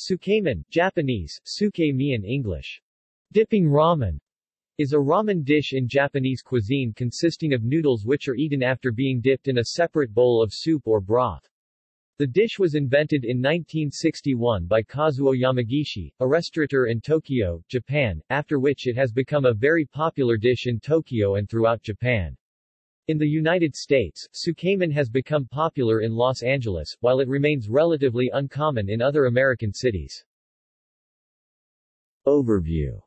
Tsukemen, Japanese, Suke-mian English. Dipping ramen is a ramen dish in Japanese cuisine consisting of noodles which are eaten after being dipped in a separate bowl of soup or broth. The dish was invented in 1961 by Kazuo Yamagishi, a restaurateur in Tokyo, Japan, after which it has become a very popular dish in Tokyo and throughout Japan. In the United States, tsukemen has become popular in Los Angeles, while it remains relatively uncommon in other American cities. Overview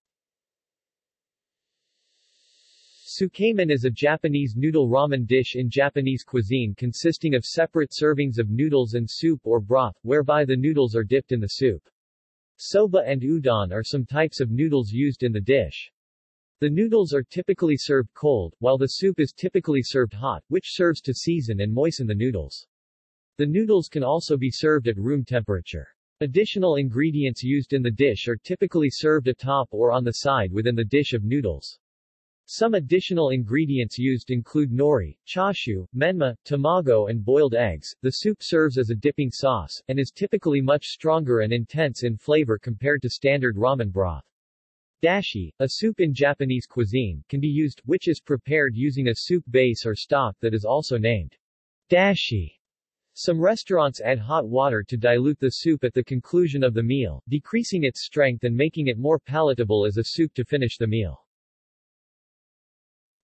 Tsukemen is a Japanese noodle ramen dish in Japanese cuisine consisting of separate servings of noodles and soup or broth, whereby the noodles are dipped in the soup. Soba and udon are some types of noodles used in the dish. The noodles are typically served cold, while the soup is typically served hot, which serves to season and moisten the noodles. The noodles can also be served at room temperature. Additional ingredients used in the dish are typically served atop or on the side within the dish of noodles. Some additional ingredients used include nori, chashu, menma, tamago and boiled eggs. The soup serves as a dipping sauce, and is typically much stronger and intense in flavor compared to standard ramen broth. Dashi, a soup in Japanese cuisine, can be used, which is prepared using a soup base or stock that is also named dashi. Some restaurants add hot water to dilute the soup at the conclusion of the meal, decreasing its strength and making it more palatable as a soup to finish the meal.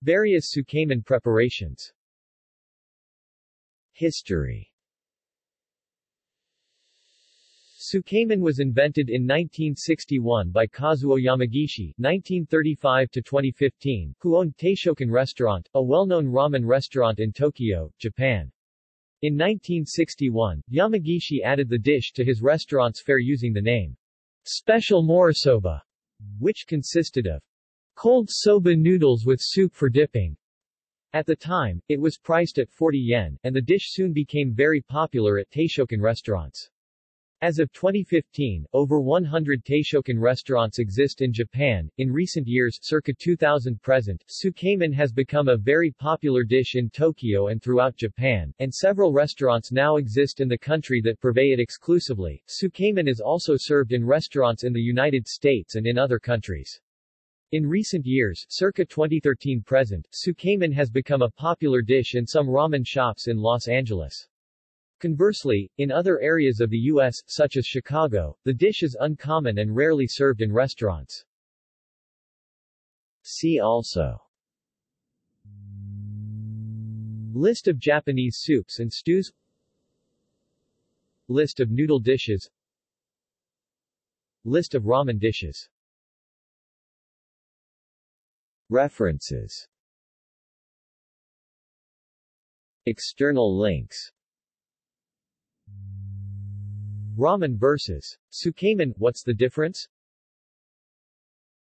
Various tsukemen preparations History Tsukemen was invented in 1961 by Kazuo Yamagishi 1935-2015, who owned Taishoken Restaurant, a well-known ramen restaurant in Tokyo, Japan. In 1961, Yamagishi added the dish to his restaurant's fare using the name Special Morisoba, which consisted of Cold soba noodles with soup for dipping. At the time, it was priced at 40 yen, and the dish soon became very popular at Taishoken restaurants. As of 2015, over 100 Taishoken restaurants exist in Japan. In recent years, circa 2000 present, tsukemen has become a very popular dish in Tokyo and throughout Japan, and several restaurants now exist in the country that purvey it exclusively. Tsukemen is also served in restaurants in the United States and in other countries. In recent years, circa 2013 present, tsukemen has become a popular dish in some ramen shops in Los Angeles. Conversely, in other areas of the U.S., such as Chicago, the dish is uncommon and rarely served in restaurants. See also List of Japanese soups and stews List of noodle dishes List of ramen dishes References External links Ramen vs. Tsukemen, What's the Difference?